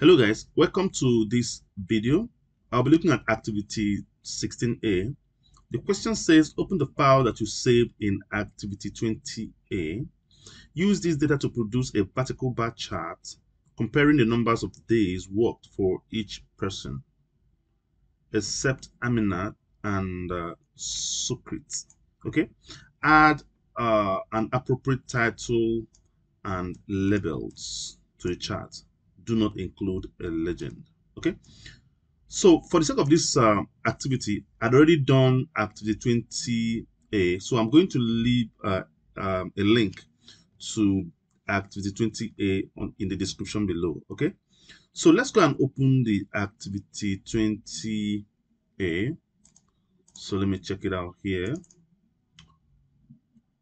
Hello guys, welcome to this video. I'll be looking at activity 16a. The question says open the file that you saved in activity 20a. Use this data to produce a vertical bar chart comparing the numbers of days worked for each person except Aminat and uh, Sukrit. Okay, add uh, an appropriate title and labels to the chart do not include a legend. Okay. So for the sake of this uh, activity, I'd already done activity 20A. So I'm going to leave uh, um, a link to activity 20A on, in the description below. Okay. So let's go and open the activity 20A. So let me check it out here.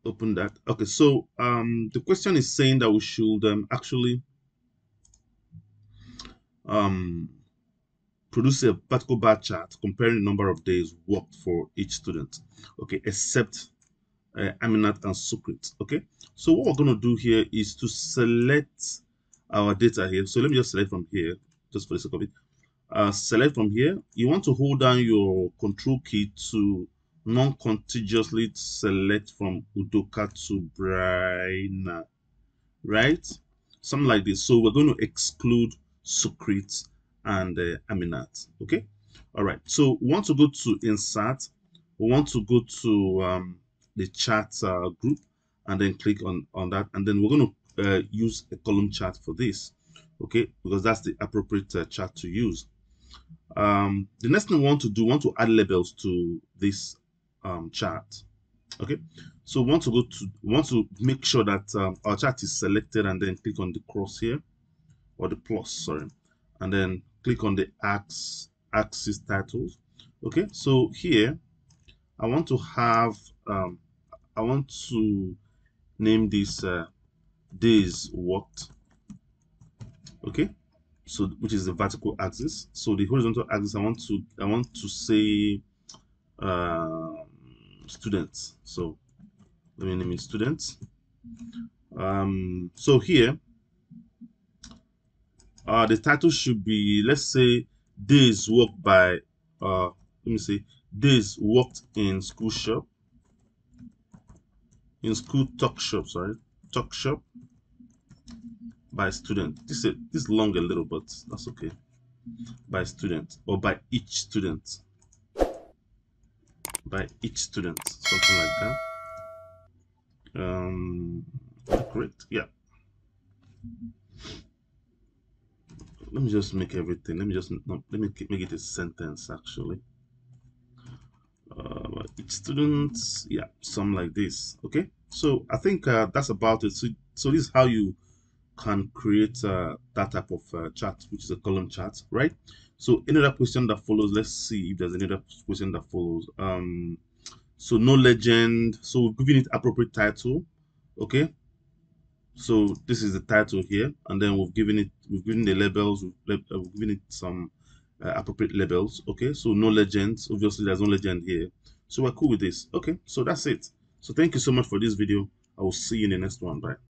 Open that. Okay. So um, the question is saying that we should um, actually um, produce a vertical bar chart comparing the number of days worked for each student, okay, except uh, Aminat and Sukrit, okay? So what we're going to do here is to select our data here. So let me just select from here, just for the sake of it. Uh, select from here. You want to hold down your control key to non-contiguously select from Udoka to Braina, right? Something like this. So we're going to exclude Sukrit, and uh, Aminat. Okay. All right. So we want to go to insert. We want to go to um, the chart uh, group and then click on, on that. And then we're going to uh, use a column chart for this. Okay. Because that's the appropriate uh, chart to use. Um, the next thing we want to do, we want to add labels to this um, chart. Okay. So we want to go to, we want to make sure that um, our chart is selected and then click on the cross here or the plus sorry. And then click on the axis axis titles okay so here i want to have um, i want to name this uh, days worked. Okay so which is the vertical axis. So the horizontal axis i want to i want to say uh, students. So let me name it students. Um so here uh, the title should be, let's say, days worked by, uh, let me see days worked in school shop, in school talk shop, sorry, talk shop by student. This is this is long a little, but that's okay. By student or by each student. By each student, something like that. Um, correct, yeah let me just make everything let me just no, let me make it a sentence actually. Uh, each student yeah some like this okay? So i think uh, that's about it. So, so this is how you can create uh, that type of uh, chart which is a column chart right? So another question that follows let's see if there's another question that follows. Um so no legend so we're giving it appropriate title okay so this is the title here and then we've given it we've given the labels we've, uh, we've given it some uh, appropriate labels okay? So no legends. Obviously there's no legend here. So we're cool with this. Okay so that's it. So thank you so much for this video. I will see you in the next one. Bye